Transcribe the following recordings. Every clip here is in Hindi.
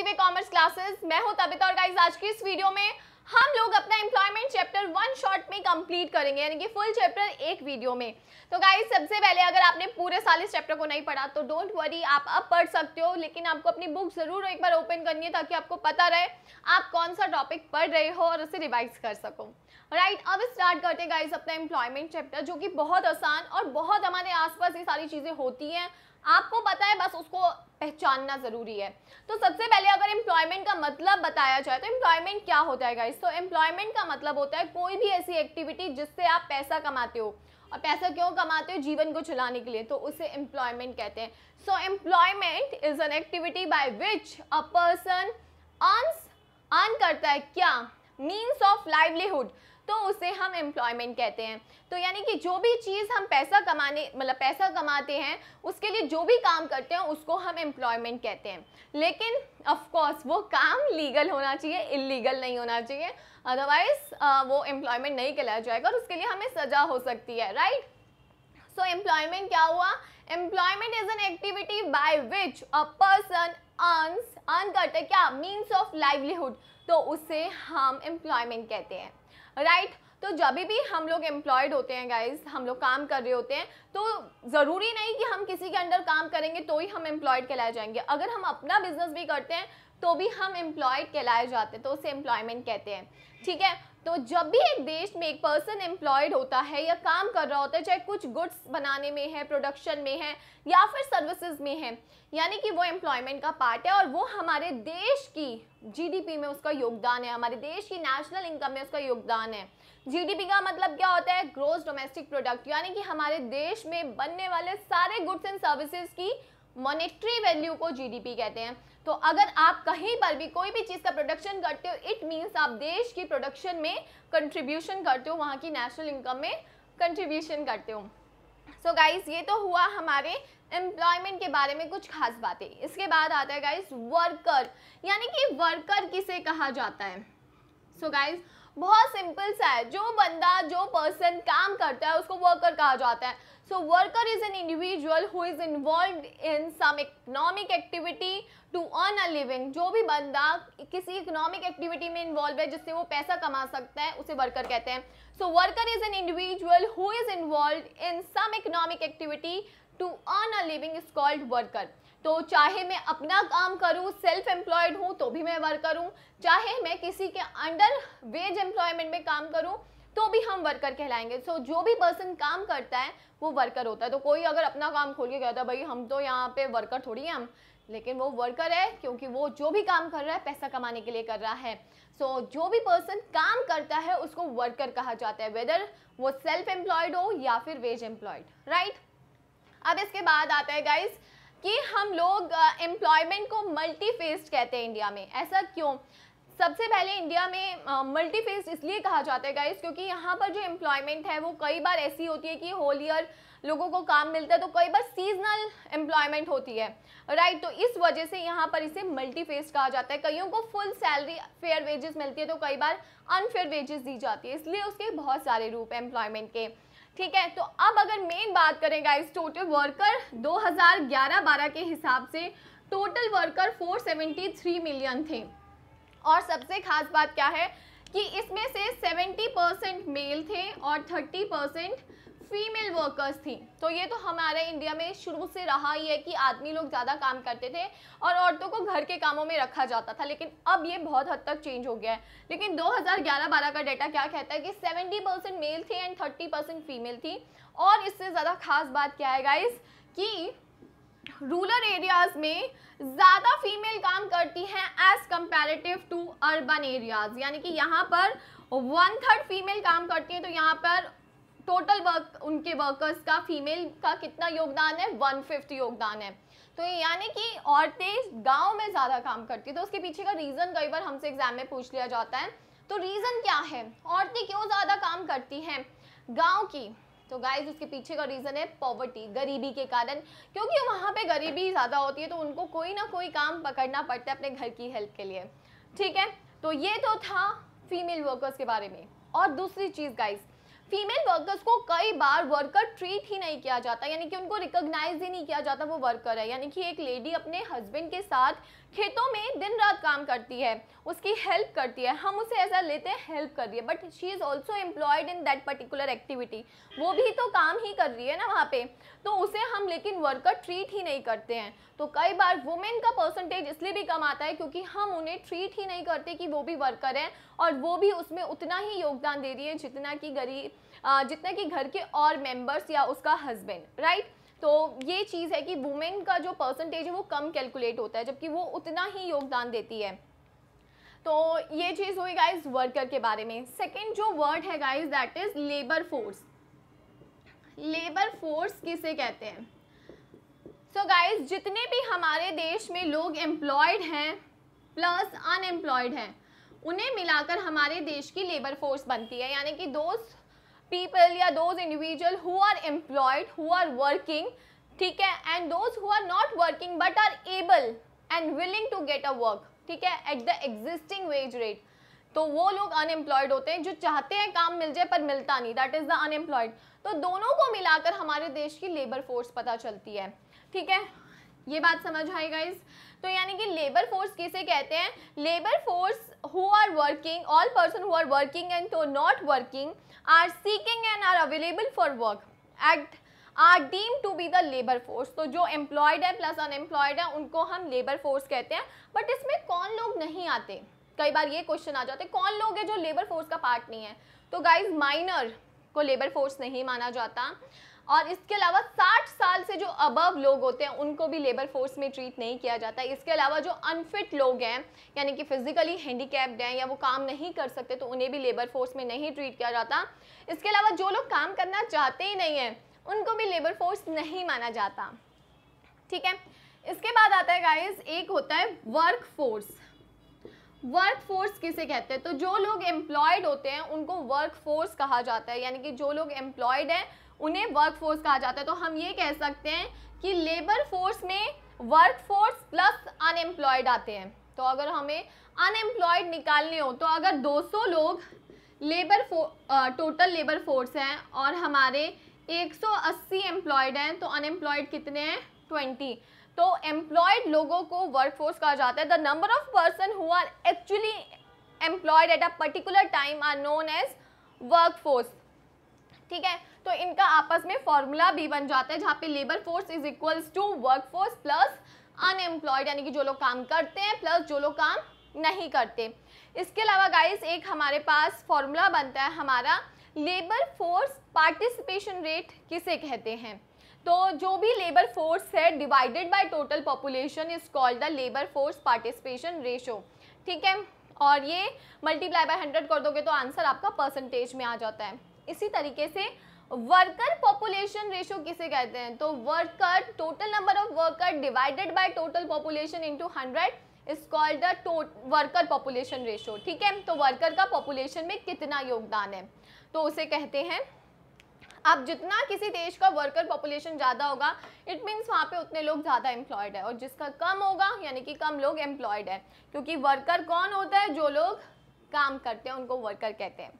इजीवे कॉमर्स क्लासेस मैं हूँ तबिता और गाइस आज की इस वीडियो में हम लोग अपना एम्प्लॉयमेंट चैप्टर वन शॉट में कंप्लीट करेंगे, यानी कि फुल चैप्टर एक वीडियो में। तो गाइस सबसे पहले अगर आपने पूरे साल इस चैप्टर को नहीं पढ़ा तो डोंट वरी आप अब पढ़ सकते हो, लेकिन आपको अपनी बुक ज़रूर एक बार ओपन करनी है ताकि आपको पता रहे आप कौन सा टॉपिक पढ़ रहे हो और उसे रिवाइज कर सको। राइट अब स्टार्ट करते हैं गाइस अपना एम्प्लॉयमेंट चैप्टर जो कि बहुत आसान और बहुत हमारे आसपास ये सारी चीज़ें होती हैं। आपको पता है, बस उसको पहचानना ज़रूरी है। तो सबसे पहले अगर एम्प्लॉयमेंट का मतलब बताया जाए तो एम्प्लॉयमेंट क्या होता है गाइस तो एम्प्लॉयमेंट का मतलब होता है कोई भी ऐसी एक्टिविटी जिससे आप पैसा कमाते हो। और पैसा क्यों कमाते हो? जीवन को चलाने के लिए तो उसे एम्प्लॉयमेंट कहते हैं। So employment is an activity by which a person earns earn करता है। क्या? मीन्स ऑफ़ लाइवलीहुड तो उसे हम एम्प्लॉयमेंट कहते हैं। तो यानी कि जो भी चीज़ हम पैसा कमाने मतलब पैसा कमाते हैं, उसके लिए जो भी काम करते हैं, उसको हम एम्प्लॉयमेंट कहते हैं। लेकिन ऑफ़ कोर्स वो काम लीगल होना चाहिए इलीगल नहीं होना चाहिए। अदरवाइज़ वो एम्प्लॉयमेंट नहीं कहलाया जाएगा और उसके लिए हमें सजा हो सकती है राइट सो एम्प्लॉयमेंट क्या हुआ? Employment is an activity by which a person earns earn करते क्या? मीन्स ऑफ़ लाइवलीहुड तो उसे हम एम्प्लॉयमेंट कहते हैं। Right right? तो जब भी हम लोग एम्प्लॉयड होते हैं गाइज़ हम लोग काम कर रहे होते हैं तो ज़रूरी नहीं कि हम किसी के अंडर काम करेंगे तो ही हम एम्प्लॉयड कहलाए जाएँगे। अगर हम अपना बिज़नेस भी करते हैं तो भी हम एम्प्लॉयड कहलाए जाते हैं तो उसे एम्प्लॉयमेंट कहते हैं। ठीक है? तो जब भी एक देश में एक पर्सन एम्प्लॉयड होता है या काम कर रहा होता है, चाहे कुछ गुड्स बनाने में है प्रोडक्शन में है, या फिर सर्विसेज़ में है, यानी कि वो एम्प्लॉयमेंट का पार्ट है और वो हमारे देश की जीडीपी में उसका योगदान है, हमारे देश की नेशनल इनकम में उसका योगदान है। जीडीपी का मतलब क्या होता है? ग्रोस डोमेस्टिक प्रोडक्ट यानी कि हमारे देश में बनने वाले सारे गुड्स एंड सर्विसेज़ की मॉनेटरी वैल्यू को जीडीपी कहते हैं। तो अगर आप कहीं पर भी कोई भी चीज़ का प्रोडक्शन करते हो इट मीन्स आप देश की प्रोडक्शन में कंट्रीब्यूशन करते हो, वहाँ की नेशनल इनकम में कंट्रीब्यूशन करते हो। सो so गाइस ये तो हुआ हमारे एम्प्लॉयमेंट के बारे में कुछ खास बातें। इसके बाद आता है गाइज़ वर्कर यानी कि वर्कर किसे कहा जाता है? सो so गाइस बहुत सिंपल सा है। जो बंदा, जो पर्सन काम करता है, उसको वर्कर कहा जाता है। So worker is an individual who is involve in some economic activity to earn a living जो भी बंदा किसी इकोनॉमिक एक्टिविटी में इन्वॉल्व है जिससे वो पैसा कमा सकता है उसे वर्कर कहते हैं। So worker is an individual who is involve in some economic activity to earn a living is called worker तो चाहे मैं अपना काम करूँ सेल्फ एम्प्लॉयड हूँ तो भी मैं वर्कर हूँ। चाहे मैं किसी के अंडर वेज एम्प्लॉयमेंट में काम करूँ तो भी हम वर्कर कहलाएँगे। सो so, जो भी पर्सन काम करता है वो वर्कर होता है। तो कोई अगर अपना काम खोल के कहता है भाई हम तो यहाँ पे वर्कर थोड़ी हैं हम। लेकिन वो वर्कर है क्योंकि वो जो भी काम कर रहा है पैसा कमाने के लिए कर रहा है। सो so, जो भी पर्सन काम करता है उसको वर्कर कहा जाता है वेदर वो सेल्फ एम्प्लॉयड हो या फिर वेज एम्प्लॉयड राइट अब इसके बाद आता है गाइज़ कि हम लोग एम्प्लॉयमेंट को मल्टी फेस्ड कहते हैं इंडिया में। ऐसा क्यों? सबसे पहले इंडिया में मल्टी इसलिए कहा जाता है गाइस क्योंकि यहाँ पर जो एम्प्लॉयमेंट है, वो कई बार ऐसी होती है कि होल ईयर लोगों को काम मिलता है तो कई बार सीजनल एम्प्लॉयमेंट होती है। राइट तो इस वजह से यहाँ पर इसे मल्टी कहा जाता है। कईयों को फुल सैलरी फेयर वेजेस मिलती है तो कई बार अनफेयर वेजेस दी जाती है, इसलिए उसके बहुत सारे रूप एम्प्लॉयमेंट के। ठीक है तो अब अगर मेन बात करें गाइस टोटल वर्कर 2011-12 के हिसाब से टोटल वर्कर 473 मिलियन थे। और सबसे खास बात क्या है कि इसमें से 70 परसेंट मेल थे और 30 परसेंट फीमेल वर्कर्स थी। तो ये तो हमारे इंडिया में शुरू से रहा ही है कि आदमी लोग ज़्यादा काम करते थे और औरतों को घर के कामों में रखा जाता था, लेकिन अब ये बहुत हद तक चेंज हो गया है। लेकिन 2011-12 का डेटा क्या कहता है कि 70 परसेंट मेल थे एंड 30 परसेंट फीमेल थी। और इससे ज़्यादा खास बात क्या है गाइज़ कि रूरल एरियाज़ में ज़्यादा फीमेल काम करती हैं as comparative to urban areas यानी कि यहाँ पर वन थर्ड फीमेल काम करती हैं तो यहाँ पर टोटल वर्क उनके वर्कर्स का फीमेल का कितना योगदान है? वन फिफ्थ योगदान है। तो यानी कि औरतें गाँव में ज़्यादा काम करती है। तो उसके पीछे का रीज़न कई बार हमसे एग्ज़ाम में पूछ लिया जाता है। तो रीज़न क्या है? औरतें क्यों ज़्यादा काम करती हैं? गाँव की तो गाइज़ उसके पीछे का रीज़न है पॉवर्टी गरीबी के कारण। क्योंकि वहाँ पे गरीबी ज़्यादा होती है तो उनको कोई ना कोई काम पकड़ना पड़ता है अपने घर की हेल्प के लिए। ठीक है? तो ये तो था फीमेल वर्कर्स के बारे में। और दूसरी चीज़ गाइज़ फीमेल वर्कर्स को कई बार वर्कर ट्रीट ही नहीं किया जाता, यानी कि उनको रिकॉग्नाइज ही नहीं किया जाता वो वर्कर है। यानी कि एक लेडी अपने हस्बैंड के साथ खेतों में दिन रात काम करती है, उसकी हेल्प करती है, हम उसे ऐसा लेते हैं हेल्प कर रही है but she is also employed in that particular activity वो भी तो काम ही कर रही है ना वहाँ पे तो उसे हम लेकिन वर्कर ट्रीट ही नहीं करते हैं। तो कई बार वुमेन का परसेंटेज इसलिए भी कम आता है क्योंकि हम उन्हें ट्रीट ही नहीं करते कि वो भी वर्कर हैं और वो भी उसमें उतना ही योगदान दे रही है जितना कि गरीब जितना कि घर के और मेंबर्स या उसका हस्बैंड राइट तो ये चीज़ है कि वुमेन का जो परसेंटेज है वो कम कैलकुलेट होता है, जबकि वो उतना ही योगदान देती है। तो ये चीज़ हुई गाइज़ वर्कर के बारे में। सेकेंड जो वर्ड है guys that is labour force labour force किसे कहते हैं? सो so गाइज़ जितने भी हमारे देश में लोग एम्प्लॉयड हैं प्लस अनएम्प्लॉयड हैं, उन्हें मिलाकर हमारे देश की लेबर फोर्स बनती है। यानी कि दोस्त पीपल या those individual who are employed who are working ठीक है? And those who are not working but are able and willing to get a work ठीक है? At the existing wage rate तो वो लोग अनएम्प्लॉयड होते हैं जो चाहते हैं काम मिल जाए पर मिलता नहीं दैट इज़ द अनएम्प्लॉयड तो दोनों को मिलाकर हमारे देश की लेबर फोर्स पता चलती है, ठीक है? ये बात समझ आएगा इस तो यानी कि लेबर फोर्स किसे कहते हैं? Labour force who are working all person who are working and तो not working are seeking and are available for work at are deemed to be the labour force तो जो एम्प्लॉयड है प्लस अनएम्प्लॉयड है, उनको हम लेबर फोर्स कहते हैं। बट इसमें कौन लोग नहीं आते? कई बार ये क्वेश्चन आ जाते कौन लोग हैं जो लेबर फोर्स का पार्ट नहीं है? तो गाइज़ माइनर को लेबर फोर्स नहीं माना जाता। और इसके अलावा 60 साल से जो अबव लोग होते हैं, उनको भी लेबर फोर्स में ट्रीट नहीं किया जाता। है इसके अलावा जो अनफिट लोग हैं, यानी कि फिजिकली हैंडीकैप्ड हैं या वो काम नहीं कर सकते तो उन्हें भी लेबर फोर्स में नहीं ट्रीट किया जाता। इसके अलावा जो लोग काम करना चाहते ही नहीं हैं, उनको भी लेबर फोर्स नहीं माना जाता। ठीक है? इसके बाद आता है गाइस एक होता है वर्क फोर्स वर्क फोर्स किसे कहते हैं? तो जो लोग एम्प्लॉयड होते हैं, उनको वर्क फोर्स कहा जाता है। यानी कि जो लोग एम्प्लॉयड हैं उन्हें वर्क फोर्स कहा जाता है। तो हम ये कह सकते हैं कि लेबर फोर्स में वर्क फोर्स प्लस अनएम्प्लॉयड आते हैं। तो अगर हमें अनएम्प्लॉयड निकालने हो तो अगर 200 लोग लेबर टोटल लेबर फोर्स हैं और हमारे 180 एम्प्लॉयड हैं तो अनएम्प्लॉयड कितने हैं? 20 तो एम्प्लॉयड लोगों को वर्क फोर्स कहा जाता है। The number of person who are actually employed at a particular time are known as work force ठीक है? तो इनका आपस में फॉर्मूला भी बन जाता है जहाँ पे labour force is equals to work force plus unemployed यानी कि जो लोग काम करते हैं प्लस जो लोग काम नहीं करते। इसके अलावा गाइस एक हमारे पास फॉर्मूला बनता है हमारा लेबर फोर्स पार्टिसिपेशन रेट किसे कहते हैं? तो जो भी लेबर फोर्स है divided by total population is called the labour force participation ratio ठीक है? और ये मल्टीप्लाई बाय हंड्रेड कर दोगे तो आंसर आपका परसेंटेज में आ जाता है। इसी तरीके से वर्कर पॉपुलेशन रेशो किसे कहते हैं? तो worker total number of worker divided by total population into hundred is called the worker population ratio ठीक है? तो वर्कर का पॉपुलेशन में कितना योगदान है? तो उसे कहते हैं अब जितना किसी देश का वर्कर पॉपुलेशन ज़्यादा होगा इट मीन्स वहाँ पे उतने लोग ज़्यादा एम्प्लॉयड है और जिसका कम होगा, यानी कि कम लोग एम्प्लॉयड है, क्योंकि वर्कर कौन होता है? जो लोग काम करते हैं, उनको वर्कर कहते हैं।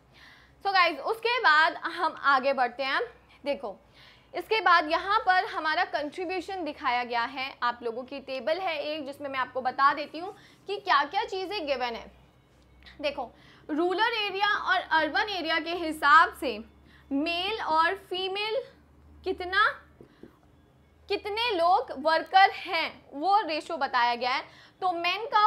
सो so गाइज़ उसके बाद हम आगे बढ़ते हैं। देखो, इसके बाद यहाँ पर हमारा कंट्रीब्यूशन दिखाया गया है। आप लोगों की टेबल है एक, जिसमें मैं आपको बता देती हूँ कि क्या क्या चीज़ें गिवन है। देखो रूरल एरिया और अर्बन एरिया के हिसाब से मेल और फीमेल कितना, कितने लोग वर्कर हैं, वो रेशो बताया गया है। तो मेन का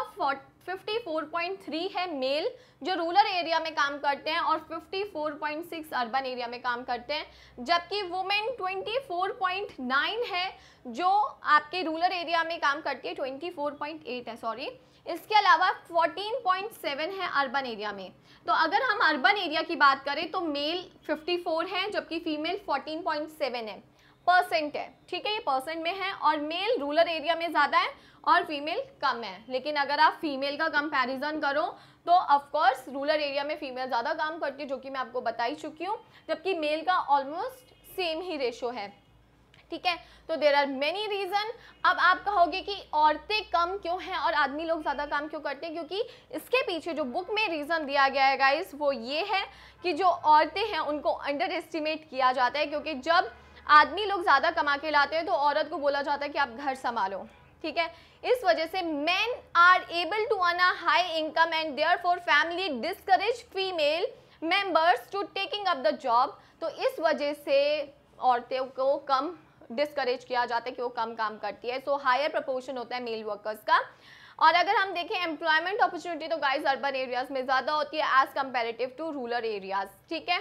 54.3 है मेल जो रूरल एरिया में काम करते हैं और 54.6 अर्बन एरिया में काम करते हैं, जबकि वुमेन 24.9 है, जो आपके रूरल एरिया में काम करती है 24.8 है सॉरी इसके अलावा 14.7 है अर्बन एरिया में। तो अगर हम अर्बन एरिया की बात करें तो मेल 54 है, जबकि फीमेल 14.7 है। परसेंट है, ठीक है, ये परसेंट में है और मेल रूरल एरिया में ज़्यादा है और फीमेल कम है। लेकिन अगर आप फीमेल का कंपैरिजन करो तो ऑफकोर्स रूरल एरिया में फीमेल ज़्यादा काम करती है, जो कि मैं आपको बता ही चुकी हूँ, जबकि मेल का ऑलमोस्ट सेम ही रेशो है। ठीक है? तो देर आर मेनी रीज़न अब आप कहोगे कि औरतें कम क्यों हैं और आदमी लोग ज़्यादा काम क्यों करते हैं? क्योंकि इसके पीछे जो बुक में रीज़न दिया गया है गाइस वो ये है कि जो औरतें हैं, उनको अंडर एस्टिमेट किया जाता है, क्योंकि जब आदमी लोग ज़्यादा कमा के लाते हैं तो औरत को बोला जाता है कि आप घर संभालो। ठीक है? इस वजह से man are able to earn a high income and therefore family discourage female members to taking up the job तो इस वजह से औरतों को कम डिस्करेज किया जाता है कि वो कम काम करती है। सो हायर प्रपोर्शन होता है मेल वर्कर्स का। और अगर हम देखें एम्प्लॉयमेंट अपॉर्चुनिटी तो गाइस अर्बन एरियाज़ में ज़्यादा होती है as comparative to rural areas ठीक है?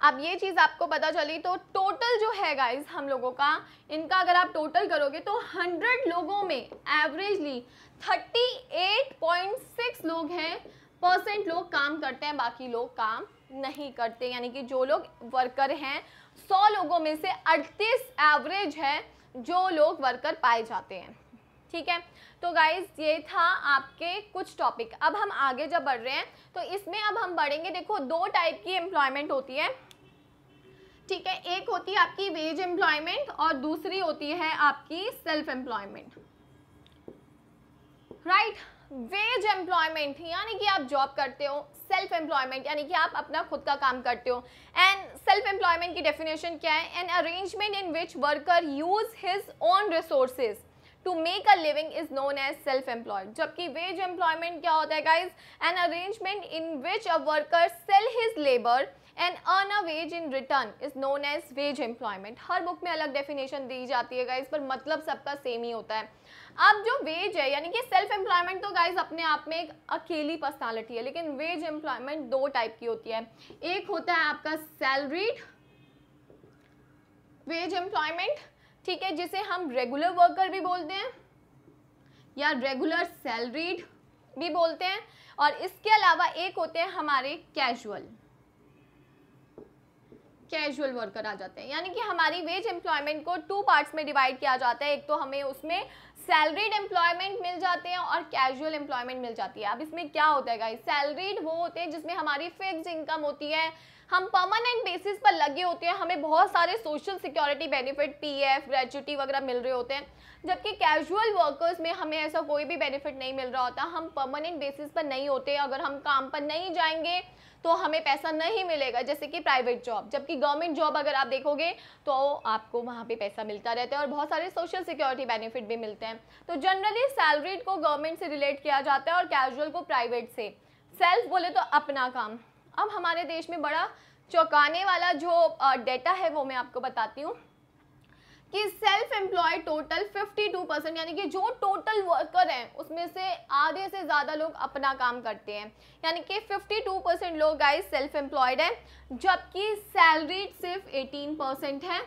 अब ये चीज़ आपको पता चली तो टोटल जो है गाइज़ हम लोगों का, इनका अगर आप टोटल करोगे तो 100 लोगों में एवरेजली 38.6 लोग हैं परसेंट लोग काम करते हैं, बाकी लोग काम नहीं करते। यानी कि जो लोग वर्कर हैं, सौ लोगों में से अड़तीस एवरेज है, जो लोग वर्कर पाए जाते हैं। ठीक है? तो गाइज़ ये था आपके कुछ टॉपिक अब हम आगे जब बढ़ रहे हैं तो इसमें अब हम बढ़ेंगे। देखो, दो टाइप की एम्प्लॉयमेंट होती है। ठीक है, एक होती है आपकी वेज एम्प्लॉयमेंट और दूसरी होती है आपकी self employment right wage employment यानी कि आप जॉब करते हो सेल्फ एम्प्लॉयमेंट यानी कि आप अपना खुद का काम करते हो. एंड सेल्फ एम्प्लॉयमेंट की डेफिनेशन क्या है? An arrangement in which worker use his own resources to make a living is known as self employed जबकि वेज एम्प्लॉयमेंट क्या होता है guys an arrangement in which a worker sell his labour and earn a wage in return is known as wage employment her book में अलग डेफिनेशन दी जाती है गाइज़ पर मतलब सबका सेम ही होता है। अब जो वेज है, यानी कि सेल्फ एम्प्लॉयमेंट तो गाइज़ अपने आप में एक अकेली पर्सनालिटी है, लेकिन वेज एम्प्लॉयमेंट दो टाइप की होती है। एक होता है आपका सैलरीड वेज एम्प्लॉयमेंट ठीक है, जिसे हम रेगुलर वर्कर भी बोलते हैं, या रेगुलर सैलरीड भी बोलते हैं, और इसके अलावा एक होते हैं हमारे कैजुअल कैजुअल वर्कर आ जाते हैं। यानी कि हमारी वेज एम्प्लॉयमेंट को टू पार्ट्स में डिवाइड किया जाता है। एक तो हमें उसमें सैलरीड एम्प्लॉयमेंट मिल जाते हैं और कैजुअल एम्प्लॉयमेंट मिल जाती है। अब इसमें क्या होता है गाइस सैलरीड वो होते हैं जिसमें हमारी फिक्स इनकम होती है। हम परमानेंट बेसिस पर लगे होते हैं। हमें बहुत सारे social security benefit PF gratuity वगैरह मिल रहे होते हैं। जबकि कैजुअल वर्कर्स में हमें ऐसा कोई भी बेनिफिट नहीं मिल रहा होता। हम परमानेंट बेसिस पर नहीं होते। अगर हम काम पर नहीं जाएँगे तो हमें पैसा नहीं मिलेगा, जैसे कि प्राइवेट जॉब जबकि गवर्नमेंट जॉब अगर आप देखोगे तो आपको वहाँ पे पैसा मिलता रहता है और बहुत सारे सोशल सिक्योरिटी बेनिफिट भी मिलते हैं। तो जनरली सैलरीड को गवर्नमेंट से रिलेट किया जाता है और कैजुअल को प्राइवेट से। सेल्फ बोले तो अपना काम। अब हमारे देश में बड़ा चौंकाने वाला जो डेटा है वो मैं आपको बताती हूँ। कि सेल्फ एम्प्लॉय टोटल 52 परसेंट यानी कि जो टोटल वर्कर हैं, उसमें से आधे से ज़्यादा लोग अपना काम करते हैं। यानी कि 52 परसेंट लोग गाइस सेल्फ एम्प्लॉयड हैं, जबकि सैलरी सिर्फ़ 18 परसेंट है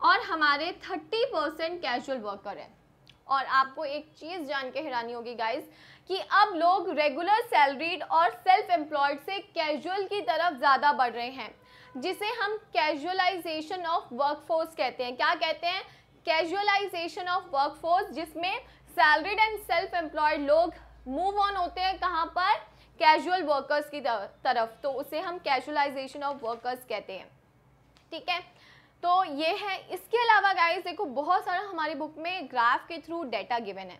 और हमारे 30 परसेंट कैजुअल वर्कर हैं। और आपको एक चीज़ जान के हैरानी होगी गाइस कि अब लोग रेगुलर सैलरीड और सेल्फ एम्प्लॉयड से कैजुअल की तरफ़ ज़्यादा बढ़ रहे हैं। जिसे हम कैजुअलाइजेशन ऑफ़ वर्कफोर्स कहते हैं। क्या कहते हैं? कैजुअलाइजेशन ऑफ़ वर्कफोर्स जिसमें सैलरीड एंड सेल्फ एम्प्लॉयड लोग मूव ऑन होते हैं कहाँ पर? कैजुअल वर्कर्स की तरफ़। तो उसे हम कैजुअलाइजेशन ऑफ़ वर्कर्स कहते हैं। ठीक है? तो ये है। इसके अलावा गाइस देखो, बहुत सारा हमारी बुक में ग्राफ के थ्रू डेटा गिवन है।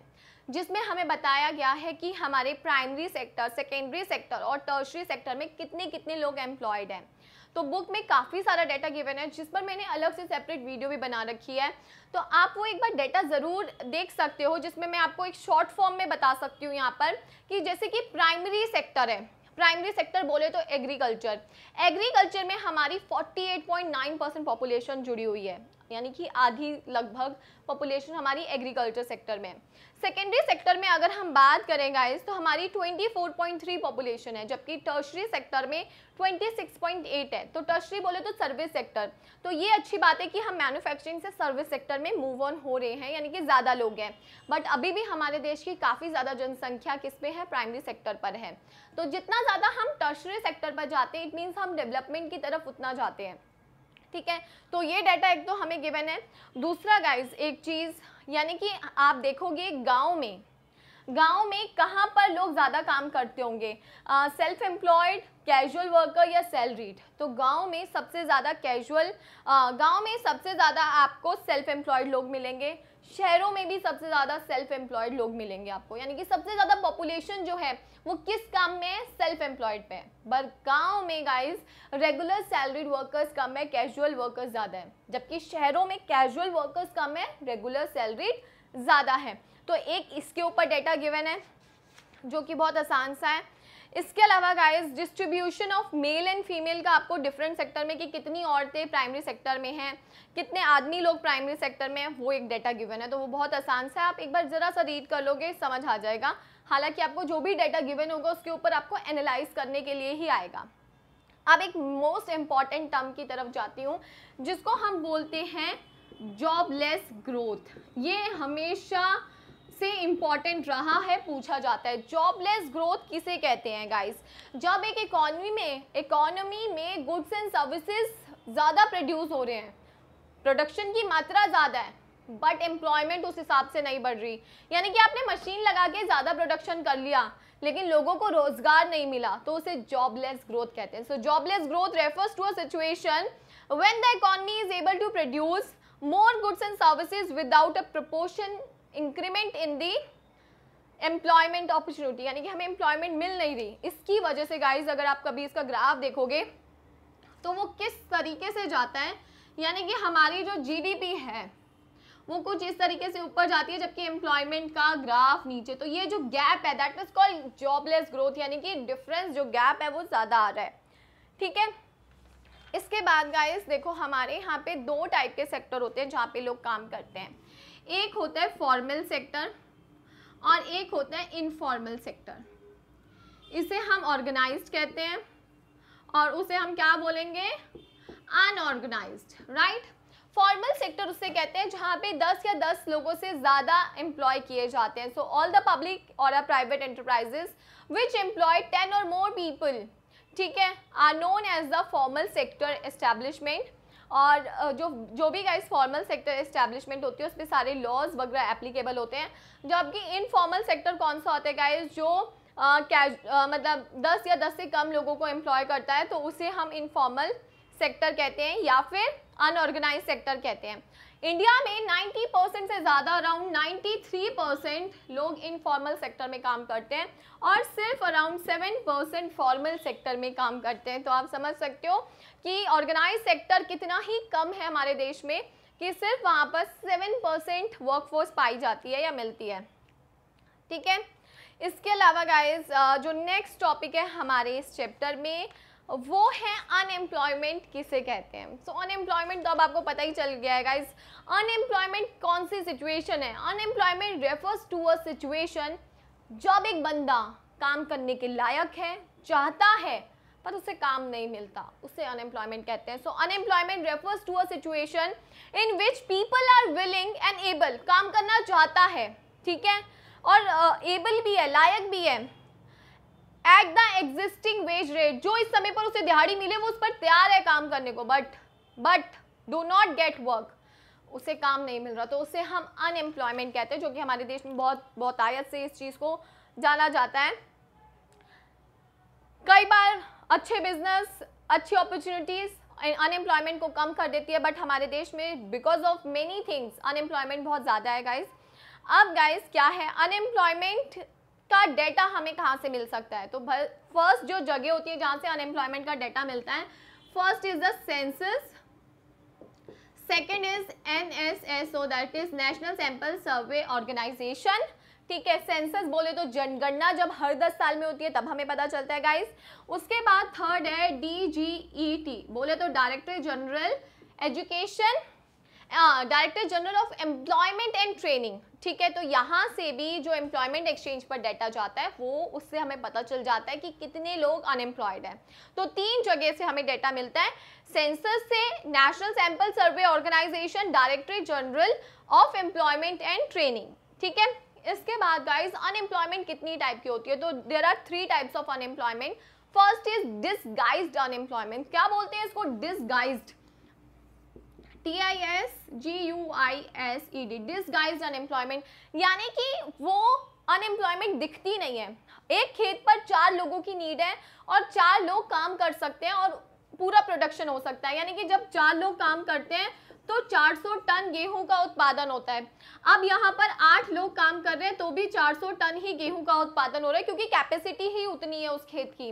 जिसमें हमें बताया गया है कि हमारे प्राइमरी सेक्टर सेकेंडरी सेक्टर और टर्शरी सेक्टर में कितने कितने लोग एम्प्लॉयड हैं। तो बुक में काफ़ी सारा डाटा गिवन है, जिस पर मैंने अलग से सेपरेट वीडियो भी बना रखी है। तो आप वो एक बार डाटा ज़रूर देख सकते हो, जिसमें मैं आपको एक शॉर्ट फॉर्म में बता सकती हूँ यहाँ पर, कि जैसे कि प्राइमरी सेक्टर है। प्राइमरी सेक्टर बोले तो एग्रीकल्चर एग्रीकल्चर में हमारी 48.9 परसेंट पॉपुलेशन जुड़ी हुई है। यानी कि आधी लगभग पॉपुलेशन हमारी एग्रीकल्चर सेक्टर में सेकेंडरी सेक्टर में अगर हम बात करें गाइस तो हमारी 24.3 पॉपुलेशन है, जबकि टर्शरी सेक्टर में 26.8 है। तो टर्शरी बोले तो सर्विस सेक्टर तो ये अच्छी बात है कि हम मैन्युफैक्चरिंग से सर्विस सेक्टर में मूव ऑन हो रहे हैं, यानी कि ज़्यादा लोग हैं। बट अभी भी हमारे देश की काफ़ी ज़्यादा जनसंख्या किस पे है? प्राइमरी सेक्टर पर है। तो जितना ज़्यादा हम टर्शरी सेक्टर पर जाते हैं इट मीन्स हम डेवलपमेंट की तरफ़ उतना जाते हैं। ठीक है? तो ये डाटा एक तो हमें गिवन है। दूसरा गाइज़ एक चीज़, यानी कि आप देखोगे गाँव में गाँव में कहाँ पर लोग ज़्यादा काम करते होंगे? सेल्फ एम्प्लॉयड कैजुअल वर्कर या सैलरीड तो गाँव में सबसे ज़्यादा कैजुअल गाँव में सबसे ज़्यादा आपको सेल्फ एम्प्लॉयड लोग मिलेंगे। शहरों में भी सबसे ज़्यादा सेल्फ एम्प्लॉयड लोग मिलेंगे आपको। यानी कि सबसे ज़्यादा पॉपुलेशन जो है, वो किस काम में है? सेल्फ एम्प्लॉयड पे है। बट गाँव में गाइस रेगुलर सैलरीड वर्कर्स कम है कैजुअल वर्कर्स ज़्यादा है। जबकि शहरों में कैजुअल वर्कर्स कम है रेगुलर सैलरीड ज़्यादा है। तो एक इसके ऊपर डेटा गिवन है, जो कि बहुत आसान सा है। इसके अलावा guys distribution of male and female का आपको डिफरेंट सेक्टर में कि कितनी औरतें प्राइमरी सेक्टर में हैं, कितने आदमी लोग प्राइमरी सेक्टर में हैं, वो एक डेटा गिवन है। तो वो बहुत आसान सा है। आप एक बार ज़रा सा रीड कर लोगे, समझ आ जाएगा। हालाँकि आपको जो भी डेटा गिवन होगा, उसके ऊपर आपको एनालाइज करने के लिए ही आएगा। अब एक मोस्ट इंपॉर्टेंट टर्म की तरफ़ जाती हूँ, जिसको हम बोलते हैं जॉबलेस ग्रोथ ये हमेशा से इंपॉर्टेंट रहा है, पूछा जाता है। जॉबलेस ग्रोथ किसे कहते हैं गाइस जब एक इकोनॉमी में इकोनॉमी में गुड्स एंड सर्विसेज़ ज़्यादा प्रोड्यूस हो रहे हैं प्रोडक्शन की मात्रा ज़्यादा है बट एम्प्लॉयमेंट उस हिसाब से नहीं बढ़ रही। यानी कि आपने मशीन लगा के ज़्यादा प्रोडक्शन कर लिया, लेकिन लोगों को रोज़गार नहीं मिला तो उसे जॉबलेस ग्रोथ कहते हैं। So jobless growth refers to a situation the economy is able to produce more goods and services without a proportion increment in the employment opportunity यानी कि हमें एम्प्लॉयमेंट मिल नहीं रही। इसकी वजह से गाइज़ अगर आप कभी इसका ग्राफ देखोगे तो वो किस तरीके से जाता है? यानी कि हमारी जो जीडीपी है, वो कुछ इस तरीके से ऊपर जाती है, जबकि एम्प्लॉयमेंट का ग्राफ नीचे। तो ये जो गैप है that is call jobless growth यानी कि डिफरेंस जो गैप है, वो ज़्यादा आ रहा है। ठीक है? इसके बाद गाइस देखो, हमारे यहाँ पे दो टाइप के सेक्टर होते हैं जहाँ पे लोग काम करते हैं। एक होता है फॉर्मल सेक्टर और एक होता है इनफॉर्मल सेक्टर इसे हम ऑर्गेनाइज्ड कहते हैं और उसे हम क्या बोलेंगे? अनऑर्गेनाइज्ड राइट फॉर्मल सेक्टर उसे कहते हैं जहाँ पे 10 या 10 लोगों से ज़्यादा एम्प्लॉय किए जाते हैं. सो ऑल द पब्लिक और a private enterprises which employ 10 और मोर पीपल ठीक है are known as the formal sector establishment और जो जो भी गाइस फॉर्मल सेक्टर इस्टेब्लिशमेंट होती है उस पर सारे लॉज वगैरह एप्लीकेबल होते हैं। जबकि इनफॉर्मल सेक्टर कौन सा होता है गाइस जो आ, मतलब 10 या 10 से कम लोगों को एम्प्लॉय करता है तो उसे हम इनफॉर्मल सेक्टर कहते हैं या फिर अनऑर्गेनाइज सेक्टर कहते हैं। इंडिया में 90 परसेंट से ज़्यादा, अराउंड 93 परसेंट लोग इनफॉर्मल सेक्टर में काम करते हैं और सिर्फ़ अराउंड 7 परसेंट फॉर्मल सेक्टर में काम करते हैं। तो आप समझ सकते हो कि ऑर्गेनाइज सेक्टर कितना ही कम है हमारे देश में कि सिर्फ़ वहाँ पर सेवन परसेंट वर्कफोर्स पाई जाती है या मिलती है। ठीक है? इसके अलावा गाइज़ जो नेक्स्ट टॉपिक है हमारे इस चैप्टर में वो है अनएम्प्लॉयमेंट किसे कहते हैं? सो अनएम्प्लॉयमेंट तो अब आपको पता ही चल गया है गाइज़ अनएम्प्लॉयमेंट कौन सी सिचुएशन है? Unemployment refers to a situation जब एक बंदा काम करने के लायक है चाहता है पर उसे काम नहीं मिलता। उसे अनएम्प्लॉयमेंट कहते हैं। So unemployment refers to a situation in which people are willing and able काम करना चाहता है ठीक है? और एबल uh, भी है लायक भी है at the existing wage rate जो इस समय पर उसे दिहाड़ी मिले, वो उस पर तैयार है काम करने को। But but do not get work उसे काम नहीं मिल रहा तो उसे हम अनएम्प्लॉयमेंट कहते हैं, जो कि हमारे देश में बहुत बहुत आयत से इस चीज़ को जाना जाता है। कई बार अच्छे बिज़नेस अच्छी अपॉर्चुनिटीज़ अनएम्प्लॉयमेंट को कम कर देती है बट हमारे देश में because of many things unemployment बहुत ज़्यादा है गाइज़ अब गाइज़ क्या है? अनएम्प्लॉयमेंट का डेटा हमें कहाँ से मिल सकता है? तो फ़र्स्ट जो जगह होती है जहाँ से अनएम्प्लॉयमेंट का डेटा मिलता है first is the census second is an S S O that is national sample survey organisation ठीक है? सेंसस बोले तो जनगणना जब हर दस साल में होती है, तब हमें पता चलता है गाइस उसके बाद थर्ड है डी जी ई टी बोले तो director general education director general of employment and training ठीक है? तो यहाँ से भी जो एम्प्लॉयमेंट एक्सचेंज पर डाटा जाता है, वो उससे हमें पता चल जाता है कि कितने लोग अनएम्प्लॉयड हैं। तो तीन जगह से हमें डाटा मिलता है। सेंसस से national sample survey organisation director general of employment and training ठीक है? इसके बाद गाइज़ अनएम्प्लॉयमेंट कितनी टाइप की होती है? तो there are three types of unemployment first is disguised unemployment क्या बोलते हैं इसको? Disguised T I S G U I S E D disguise unemployment यानी कि वो अनएम्प्लॉयमेंट दिखती नहीं है। एक खेत पर चार लोगों की नीड है और चार लोग काम कर सकते हैं और पूरा प्रोडक्शन हो सकता है। यानी कि जब चार लोग काम करते हैं तो 400 टन गेहूँ का उत्पादन होता है। अब यहाँ पर आठ लोग काम कर रहे हैं तो भी 400 टन ही गेहूँ का उत्पादन हो रहा है, क्योंकि कैपेसिटी ही उतनी है उस खेत की।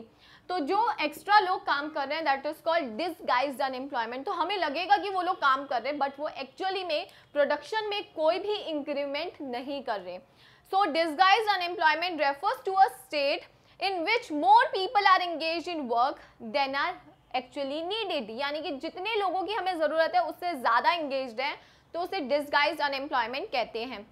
तो जो एक्स्ट्रा लोग काम कर रहे हैं that is called disguise unemployment तो हमें लगेगा कि वो लोग काम कर रहे हैं बट वो एक्चुअली में प्रोडक्शन में कोई भी इंक्रीमेंट नहीं कर रहे. So disguise unemployment refers to a state in which more people are engage in work than are actually needed यानी कि जितने लोगों की हमें ज़रूरत है, उससे ज़्यादा इंगेज है तो उसे डिसगाइज अनएम्प्लॉयमेंट कहते हैं.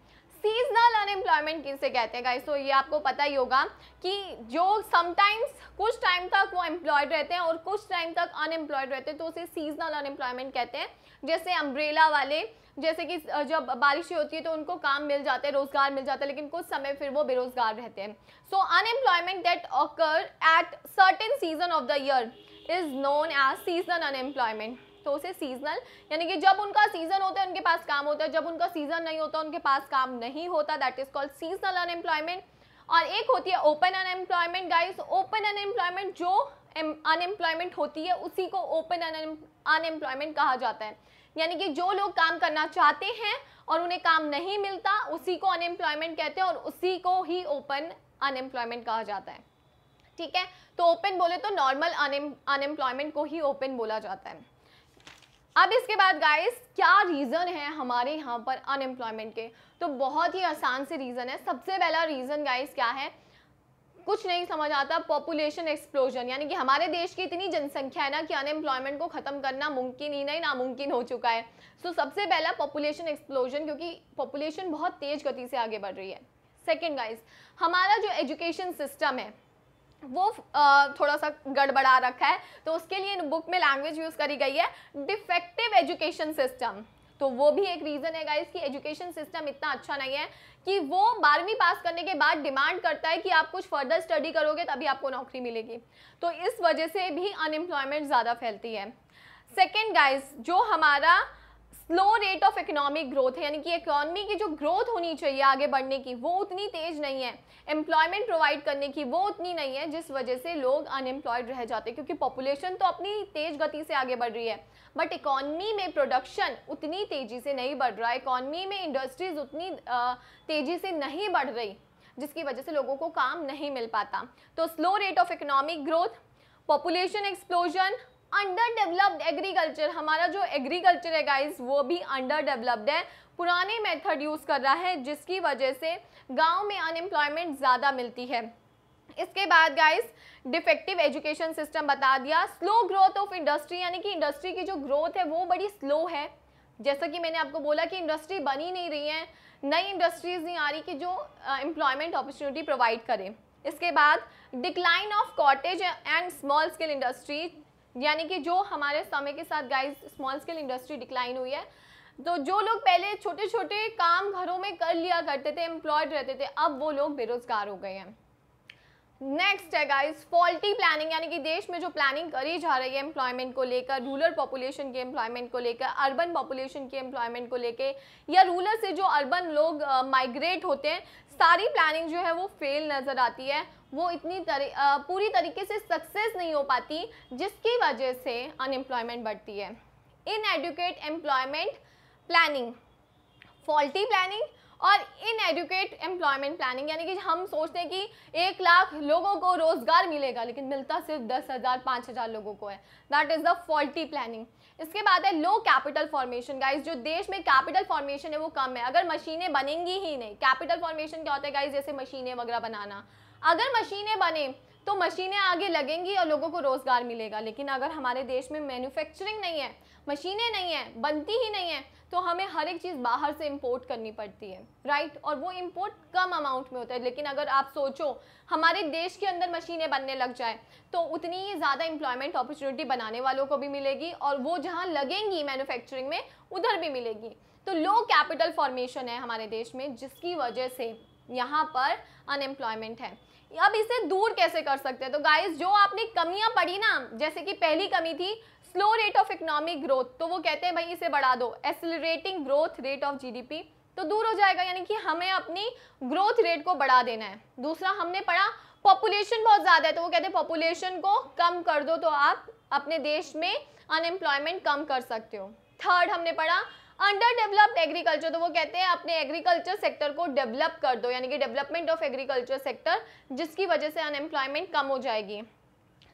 सीजनल अनएम्प्लॉयमेंट किसे कहते हैं गाइस तो ये आपको पता ही होगा कि जो समटाइम्स कुछ टाइम तक वो एम्प्लॉयड रहते हैं और कुछ टाइम तक अनएम्प्लॉयड रहते हैं तो उसे सीजनल अनएम्प्लॉयमेंट कहते हैं. जैसे अम्ब्रेला वाले, जैसे कि जब बारिश होती है तो उनको काम मिल जाता है, रोज़गार मिल जाता है, लेकिन कुछ समय फिर वो बेरोजगार रहते हैं. So unemployment that occur at certain season of the year is known as seasonal unemployment तो उसे सीजनल यानी कि जब उनका सीज़न होता है, उनके पास काम होता है, जब उनका सीज़न नहीं होता, उनके पास काम नहीं होता that is called seasonal unemployment और एक होती है open unemployment guys open unemployment जो अनएम्प्लॉयमेंट होती है, उसी को ओपन अनएम्प्लॉयमेंट कहा जाता है. यानी कि जो लोग काम करना चाहते हैं और उन्हें काम नहीं मिलता, उसी को अनएम्प्लॉयमेंट कहते हैं और उसी को ही ओपन अनएम्प्लॉयमेंट कहा जाता है. ठीक है? तो ओपन बोले तो नॉर्मल अनएम्प्लॉयमेंट को ही ओपन बोला जाता है. अब इसके बाद गाइस क्या रीज़न है हमारे यहाँ पर अनएम्प्लॉयमेंट के? तो बहुत ही आसान से रीज़न है। सबसे पहला रीज़न गाइस क्या है? कुछ नहीं समझ आता। पॉपुलेशन एक्सप्लोजन यानी कि हमारे देश की इतनी जनसंख्या है ना कि अनएम्प्लॉयमेंट को ख़त्म करना मुमकिन ही नहीं नामुमकिन हो चुका है। सो so, सबसे पहला पॉपुलेशन एक्सप्लोजन क्योंकि पॉपुलेशन बहुत तेज़ गति से आगे बढ़ रही है। सेकेंड गाइज़ हमारा जो एजुकेशन सिस्टम है वो थोड़ा सा गड़बड़ा रखा है तो उसके लिए इन बुक में लैंग्वेज यूज़ करी गई है डिफेक्टिव एजुकेशन सिस्टम तो वो भी एक रीज़न है गाइस कि एजुकेशन सिस्टम इतना अच्छा नहीं है कि वो बारहवीं पास करने के बाद डिमांड करता है कि आप कुछ फर्दर स्टडी करोगे, तभी आपको नौकरी मिलेगी। तो इस वजह से भी अनएम्प्लॉयमेंट ज़्यादा फैलती है। सेकेंड गाइस जो हमारा slow rate of economic growth है, यानी कि इकोनॉमी की जो ग्रोथ होनी चाहिए आगे बढ़ने की, वो उतनी तेज नहीं है। एम्प्लॉयमेंट प्रोवाइड करने की वो उतनी नहीं है, जिस वजह से लोग अनएम्प्लॉयड रह जाते हैं, क्योंकि पॉपुलेशन तो अपनी तेज गति से आगे बढ़ रही है। बट इकॉनमी में प्रोडक्शन उतनी तेज़ी से नहीं बढ़ रहा है। इकोनॉमी में इंडस्ट्रीज़ उतनी तेज़ी से नहीं बढ़ रही, जिसकी वजह से लोगों को काम नहीं मिल पाता। तो slow rate of economic growth population explosion underdeveloped agriculture हमारा जो एग्रीकल्चर है गाइस वो भी अंडर डेवलप्ड है। पुराने मेथड यूज़ कर रहा है, जिसकी वजह से गाँव में अनएम्प्लॉयमेंट ज़्यादा मिलती है। इसके बाद गाइस डिफेक्टिव एजुकेशन सिस्टम बता दिया। स्लो ग्रोथ ऑफ़ इंडस्ट्री यानी कि इंडस्ट्री की जो ग्रोथ है, वो बड़ी स्लो है। जैसा कि मैंने आपको बोला कि इंडस्ट्री बनी नहीं रही है, नई इंडस्ट्रीज़ नहीं आ रही कि जो एम्प्लॉयमेंट अपॉर्चुनिटी प्रोवाइड करें। इसके बाद decline of cottage and small scale industry यानी कि जो हमारे समय के साथ guys small scale industry decline हुई है तो जो लोग पहले छोटे छोटे काम घरों में कर लिया करते थे एम्प्लॉयड रहते थे, अब वो लोग बेरोजगार हो गए हैं। नेक्स्ट है गाइस फॉल्टी प्लानिंग यानी कि देश में जो प्लानिंग करी जा रही है एम्प्लॉयमेंट को लेकर रूरल पॉपुलेशन के एम्प्लॉयमेंट को लेकर अर्बन पॉपुलेशन के एम्प्लॉयमेंट को लेकर या रूरल से जो अर्बन लोग माइग्रेट होते हैं, सारी प्लानिंग जो है वो फेल नज़र आती है। वो इतनी तरी, पूरी तरीके से सक्सेस नहीं हो पाती जिसकी वजह से अनएम्प्लॉयमेंट बढ़ती है। Inadequate employment planning faulty planning और इन एडुकेट एम्प्लॉयमेंट प्लानिंग यानी कि हम सोचते हैं कि एक लाख लोगों को रोज़गार मिलेगा लेकिन मिलता सिर्फ़ दस हज़ार पाँच हज़ार लोगों को है। That is the faulty planning इसके बाद है लो कैपिटल फॉर्मेशन गाइस जो देश में कैपिटल फॉर्मेशन है वो कम है। अगर मशीनें बनेंगी ही नहीं कैपिटल फॉर्मेशन क्या होता है गाइस जैसे मशीनें वगैरह बनाना। अगर मशीनें बने तो मशीनें आगे लगेंगी और लोगों को रोज़गार मिलेगा। लेकिन अगर हमारे देश में मैन्युफैक्चरिंग नहीं है, मशीनें नहीं है, बनती ही नहीं है तो हमें हर एक चीज़ बाहर से इंपोर्ट करनी पड़ती है राइट और वो इंपोर्ट कम अमाउंट में होता है। लेकिन अगर आप सोचो, हमारे देश के अंदर मशीनें बनने लग जाए तो उतनी ही ज़्यादा एम्प्लॉयमेंट अपॉर्चुनिटी बनाने वालों को भी मिलेगी और वो जहाँ लगेंगी मैन्युफैक्चरिंग में, उधर भी मिलेगी। तो लो कैपिटल फॉर्मेशन है हमारे देश में, जिसकी वजह से यहाँ पर अनएम्प्लॉयमेंट है। अब इसे दूर कैसे कर सकते हैं? तो गाइस जो आपने कमियाँ पढ़ी ना, जैसे कि पहली कमी थी slow rate of economic growth तो वो कहते हैं, भाई, इसे बढ़ा दो accelerating growth rate of GDP तो दूर हो जाएगा, यानी कि हमें अपनी ग्रोथ रेट को बढ़ा देना है। दूसरा, हमने पढ़ा पॉपुलेशन बहुत ज़्यादा है तो वो कहते हैं पॉपुलेशन को कम कर दो तो आप अपने देश में अनएम्प्लॉयमेंट कम कर सकते हो। थर्ड हमने पढ़ा अंडर डेवलप्ड एग्रीकल्चर तो वो कहते हैं अपने एग्रीकल्चर सेक्टर को डेवलप कर दो, यानी कि डेवलपमेंट ऑफ़ एग्रीकल्चर सेक्टर जिसकी वजह से अनएम्प्लॉयमेंट कम हो जाएगी।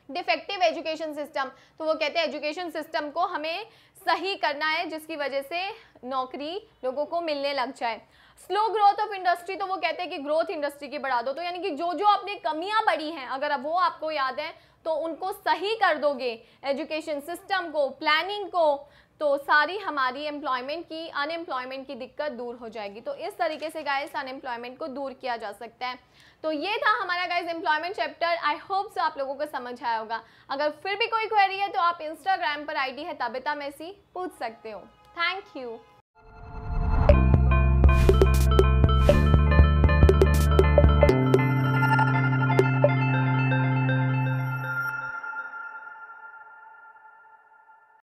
डिफेक्टिव एजुकेशन सिस्टम तो वो कहते हैं एजुकेशन सिस्टम को हमें सही करना है, जिसकी वजह से नौकरी लोगों को मिलने लग जाए। स्लो ग्रोथ ऑफ़ इंडस्ट्री तो वो कहते हैं कि ग्रोथ इंडस्ट्री की बढ़ा दो तो यानी कि जो जो अपनी कमियाँ बढ़ी हैं, अगर अब वो आपको याद है तो उनको सही कर दोगे। एजुकेशन सिस्टम को प्लानिंग को तो सारी हमारी एम्प्लॉयमेंट की अनएम्प्लॉयमेंट की दिक्कत दूर हो जाएगी। तो इस तरीके से गाइस अनएम्प्लॉयमेंट को दूर किया जा सकता है। तो ये था हमारा guys employment chapter I hope so आप लोगों को समझ आया होगा। अगर फिर भी कोई क्वेरी है तो आप इंस्टाग्राम पर आईडी है तबिता मैसी, पूछ सकते हो। Thank you